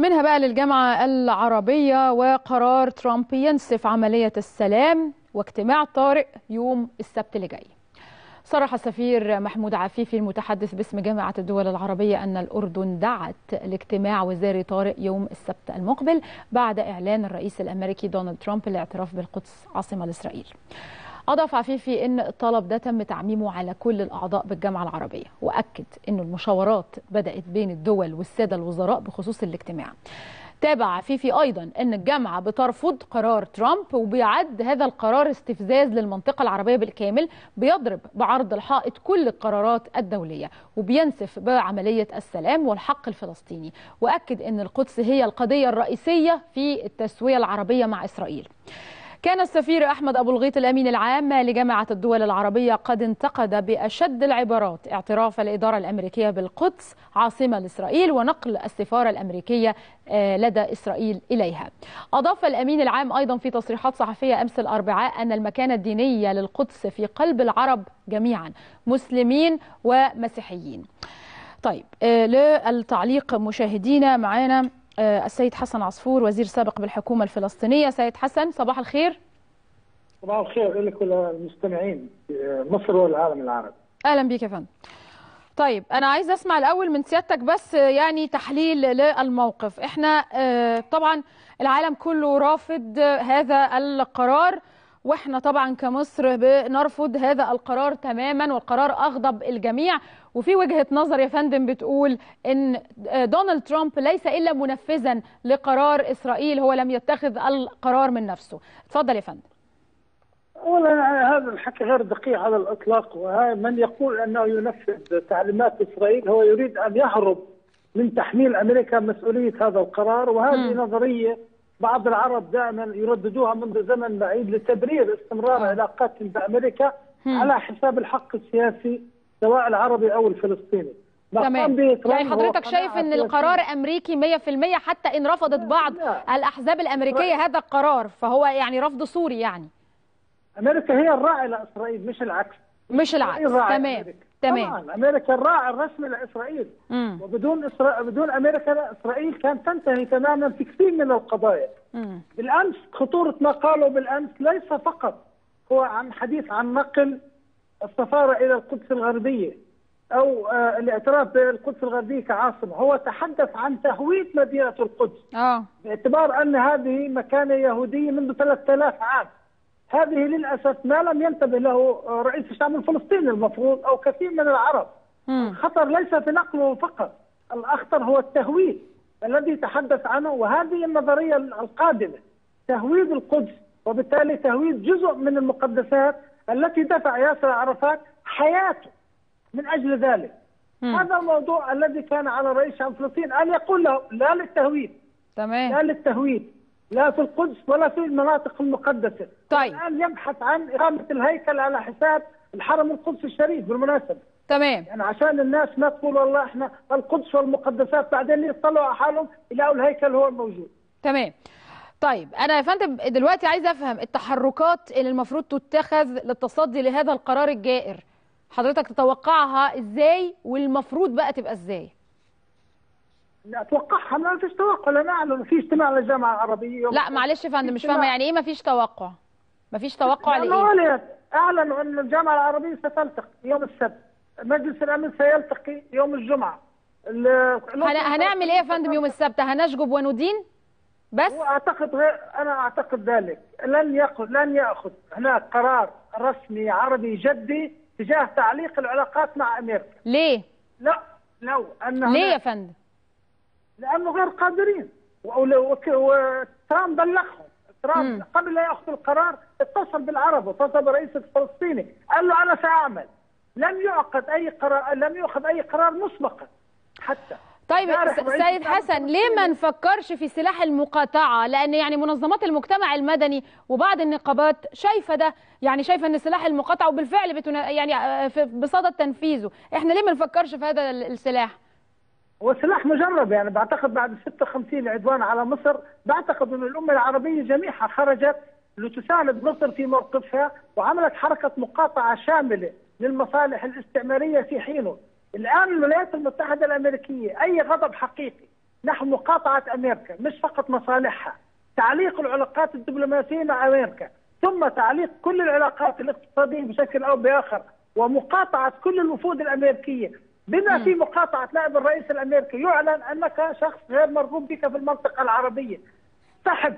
منها بقى للجامعة العربية وقرار ترامب ينسف عملية السلام واجتماع طارئ يوم السبت اللي جاي. صرح السفير محمود عفيفي المتحدث باسم جامعة الدول العربية أن الأردن دعت لاجتماع وزاري طارئ يوم السبت المقبل بعد إعلان الرئيس الأمريكي دونالد ترامب الاعتراف بالقدس عاصمة لإسرائيل أضاف عفيفي أن الطلب ده تم تعميمه على كل الأعضاء بالجامعة العربية وأكد أن المشاورات بدأت بين الدول والسادة الوزراء بخصوص الاجتماع. تابع عفيفي أيضا أن الجامعة بترفض قرار ترامب وبيعد هذا القرار استفزاز للمنطقة العربية بالكامل بيضرب بعرض الحائط كل القرارات الدولية وبينسف بعملية السلام والحق الفلسطيني. وأكد أن القدس هي القضية الرئيسية في التسوية العربية مع إسرائيل. كان السفير أحمد أبو الغيط الأمين العام لجامعة الدول العربية قد انتقد بأشد العبارات اعتراف الإدارة الأمريكية بالقدس عاصمة لإسرائيل ونقل السفارة الأمريكية لدى إسرائيل إليها. أضاف الأمين العام أيضا في تصريحات صحفية أمس الأربعاء أن المكانة الدينية للقدس في قلب العرب جميعا مسلمين ومسيحيين. طيب للتعليق مشاهدينا معانا السيد حسن عصفور وزير سابق بالحكومة الفلسطينية. سيد حسن صباح الخير. صباح الخير لك وللمستمعين مصر والعالم العربي. أهلا بك يا فندم. طيب أنا عايز أسمع الأول من سيادتك بس يعني تحليل للموقف. إحنا طبعا العالم كله رافض هذا القرار. وإحنا طبعا كمصر بنرفض هذا القرار تماما والقرار أغضب الجميع. وفي وجهة نظر يا فندم بتقول إن دونالد ترامب ليس إلا منفذا لقرار إسرائيل هو لم يتخذ القرار من نفسه. اتفضل يا فندم. اولا هذا الحكي غير دقيق على الإطلاق. ومن يقول أنه ينفذ تعليمات إسرائيل هو يريد أن يهرب من تحميل أمريكا مسؤولية هذا القرار. وهذه م. نظرية بعض العرب دائما يرددوها منذ زمن بعيد لتبرير استمرار علاقاتهم بأمريكا على حساب الحق السياسي سواء العربي أو الفلسطيني. تمام يعني حضرتك شايف إن القرار أمريكي 100% حتى إن رفضت بعض لا. الأحزاب الأمريكية هذا القرار فهو يعني رفض صوري يعني. أمريكا هي الراعي لإسرائيل مش العكس. مش العكس تمام أمريكا. تمام طبعا أمريكا الراعي الرسمي لإسرائيل مم. وبدون إسرا... بدون أمريكا إسرائيل كانت تنتهي تماما في كثير من القضايا. بالأمس خطورة ما قالوا بالأمس ليس فقط هو عن حديث عن نقل السفارة إلى القدس الغربية أو آه الاعتراف بالقدس الغربية كعاصمة. هو تحدث عن تهويد مدينة القدس آه. باعتبار أن هذه مكانة يهودية منذ 3000 عام. هذه للأسف ما لم ينتبه له رئيس الشعب الفلسطيني المفروض أو كثير من العرب. الخطر ليس في نقله فقط، الأخطر هو التهويد الذي تحدث عنه وهذه النظرية القادمة تهويد القدس وبالتالي تهويد جزء من المقدسات التي دفع ياسر عرفات حياته من أجل ذلك. مم. هذا الموضوع الذي كان على رئيس الشعب الفلسطيني ان يقول له لا للتهويد. تمام لا للتهويد. لا في القدس ولا في المناطق المقدسة طيب الآن يبحث عن إقامة الهيكل على حساب الحرم القدس الشريف بالمناسبة تمام. يعني عشان الناس ما تقول والله إحنا القدس والمقدسات بعدين يطلعوا على حالهم يلاقوا الهيكل هو الموجود. تمام. طيب أنا يا فندم دلوقتي عايز أفهم التحركات اللي المفروض تتخذ للتصدي لهذا القرار الجائر. حضرتك تتوقعها إزاي والمفروض بقى تبقى إزاي؟ أتوقعها ما فيش توقع. لا نعلم في اجتماع للجامعه العربيه لا معلش يا فندم مش فاهمة. يعني إيه ما فيش توقع؟ ما فيش توقع لإيه؟ اعلنوا إن الجامعة العربية ستلتقي يوم السبت. مجلس الأمن سيلتقي يوم الجمعة. هن... هنعمل إيه يا فندم يوم السبت؟ هنشجب وندين؟ بس؟ واعتقد غير أنا أعتقد ذلك. لن ياخذ لن يأخذ هناك قرار رسمي عربي جدي تجاه تعليق العلاقات مع أمريكا ليه؟ لا لو أن ليه يا فندم؟ لأنه غير قادرين. وترامب بلغهم. ترامب قبل لا يأخذ القرار اتصل بالعرب واتصل بالرئيس الفلسطيني. قال له أنا سأعمل. لم يعقد أي قرار لم يؤخذ أي قرار مسبقا حتى. طيب سيد حسن ليه ما نفكرش في سلاح المقاطعة؟ لأن يعني منظمات المجتمع المدني وبعض النقابات شايفة ده يعني شايفة إن سلاح المقاطعة وبالفعل بتنا يعني بصدد تنفيذه. إحنا ليه ما نفكرش في هذا السلاح؟ هو سلاح مجرب يعني بعتقد بعد 56 عدوان على مصر بعتقد إن الأمة العربية جميعها خرجت لتساند مصر في موقفها وعملت حركة مقاطعة شاملة. للمصالح الاستعمارية في حينه. الآن الولايات المتحدة الأمريكية أي غضب حقيقي نحو مقاطعة أمريكا مش فقط مصالحها تعليق العلاقات الدبلوماسية مع أمريكا ثم تعليق كل العلاقات الاقتصادية بشكل أو بآخر ومقاطعة كل الوفود الأمريكية. بما في مقاطعة نائب الرئيس الأمريكي يعلن أنك شخص غير مرغوب بك في المنطقة العربية. سحب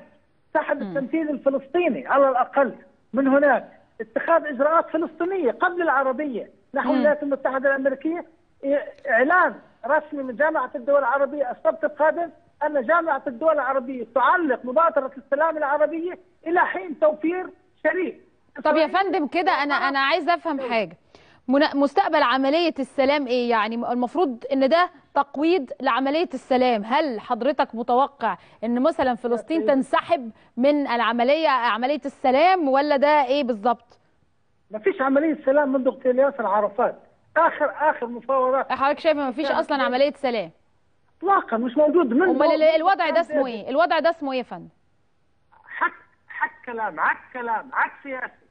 سحب التمثيل الفلسطيني على الأقل من هناك. اتخاذ إجراءات فلسطينية قبل العربية. نحو الولايات المتحده الامريكيه إعلان رسمي من جامعة الدول العربية. السبت القادم أن جامعة الدول العربية تعلق مبادرة السلام العربية إلى حين توفير شريك. طب يا فندم كده أنا أنا عايز أفهم حاجة. مستقبل عملية السلام إيه؟ يعني المفروض إن ده تقويض لعملية السلام. هل حضرتك متوقع إن مثلا فلسطين تنسحب من العملية عملية السلام ولا ده إيه بالظبط ما فيش عملية سلام منذ اغتيال ياسر عرفات. آخر آخر مفاوضات حضرتك شايف ما فيش أصلا عملية سلام؟ اطلاقا مش موجود. من أمال الوضع ده اسمه إيه؟ الوضع ده اسمه إيه يا فندم؟ حك حك كلام عك كلام عك سياسي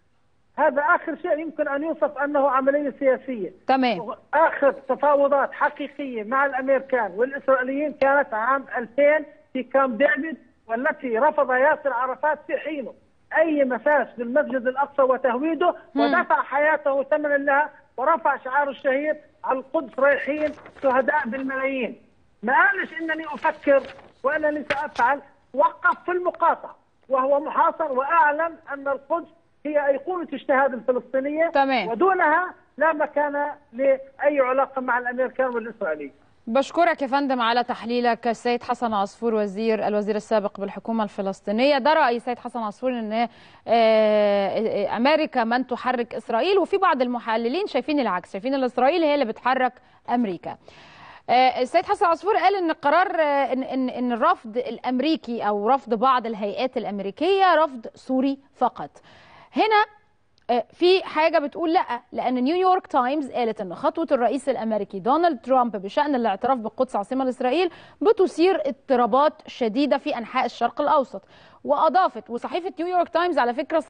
هذا آخر شيء يمكن أن يوصف أنه عملية سياسية. تمام. اخر تفاوضات حقيقية مع الأمريكان والإسرائيليين كانت عام 2000 في كامب ديفيد والتي رفض ياسر عرفات في حينه. أي مساس بالمسجد الأقصى وتهويده ودفع حياته ثمنا لها ورفع شعار الشهيد على القدس رايحين شهداء بالملايين. ما قالش إنني أفكر وأنني سأفعل. وقف في المقاطعة وهو محاصر واعلن أن القدس هي أيقونة اجتهاد الفلسطينية تمام. ودونها لا مكان لأي علاقة مع الأمريكان والإسرائيليين. بشكرك يا فندم على تحليلك السيد حسن عصفور وزير الوزير السابق بالحكومة الفلسطينية. ده راي السيد حسن عصفور إن أمريكا من تحرك إسرائيل وفي بعض المحللين شايفين العكس شايفين إن إسرائيل هي اللي بتحرك أمريكا. السيد حسن عصفور قال إن القرار إن إن إن الرفض الأمريكي أو رفض بعض الهيئات الأمريكية رفض صوري فقط. هنا في حاجة بتقول لأ لأن نيويورك تايمز قالت إن خطوة الرئيس الأمريكي دونالد ترامب بشأن الاعتراف بالقدس عاصمه لاسرائيل بتثير اضطرابات شديدة في أنحاء الشرق الأوسط. وأضافت وصحيفة نيويورك تايمز على فكرة